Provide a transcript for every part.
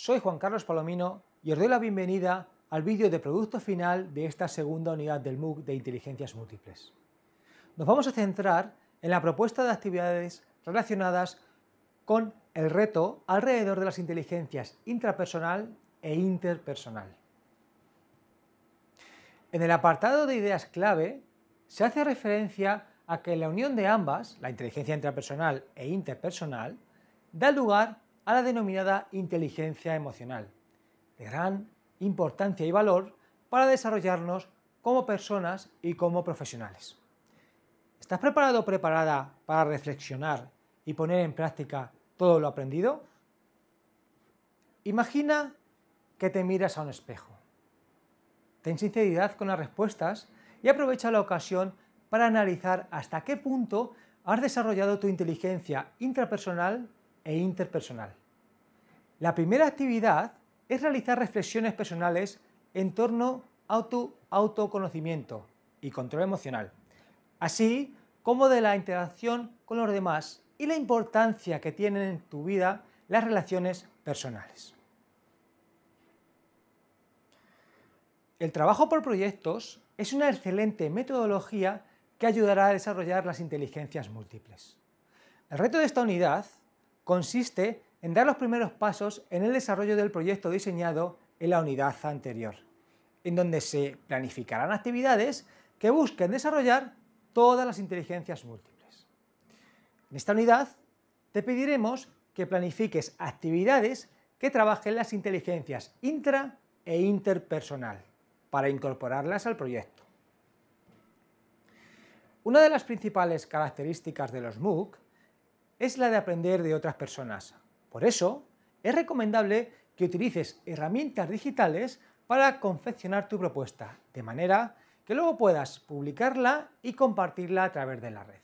soy Juan Carlos Palomino y os doy la bienvenida al vídeo de producto final de esta segunda unidad del MOOC de Inteligencias Múltiples. Nos vamos a centrar en la propuesta de actividades relacionadas con el reto alrededor de las inteligencias intrapersonal e interpersonal. En el apartado de ideas clave se hace referencia a que la unión de ambas, la inteligencia intrapersonal e interpersonal, da lugar a la denominada inteligencia emocional, de gran importancia y valor para desarrollarnos como personas y como profesionales. ¿Estás preparado o preparada para reflexionar y poner en práctica todo lo aprendido? Imagina que te miras a un espejo. Ten sinceridad con las respuestas y aprovecha la ocasión para analizar hasta qué punto has desarrollado tu inteligencia intrapersonal e interpersonal. La primera actividad es realizar reflexiones personales en torno a tu autoconocimiento y control emocional, así como de la interacción con los demás y la importancia que tienen en tu vida las relaciones personales. El trabajo por proyectos es una excelente metodología que ayudará a desarrollar las inteligencias múltiples. El reto de esta unidad consiste en dar los primeros pasos en el desarrollo del proyecto diseñado en la unidad anterior, en donde se planificarán actividades que busquen desarrollar todas las inteligencias múltiples. En esta unidad te pediremos que planifiques actividades que trabajen las inteligencias intra e interpersonal para incorporarlas al proyecto. Una de las principales características de los MOOC es la de aprender de otras personas. Por eso, es recomendable que utilices herramientas digitales para confeccionar tu propuesta, de manera que luego puedas publicarla y compartirla a través de la red.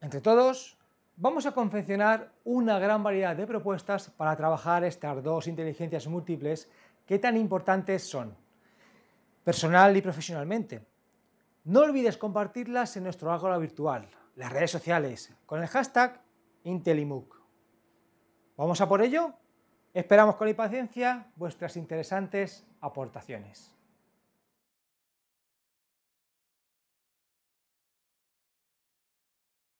Entre todos, vamos a confeccionar una gran variedad de propuestas para trabajar estas dos inteligencias múltiples que tan importantes son, personal y profesionalmente. No olvides compartirlas en nuestro ágora virtual, las redes sociales, con el hashtag Intelimuc. ¿Vamos a por ello? Esperamos con impaciencia vuestras interesantes aportaciones.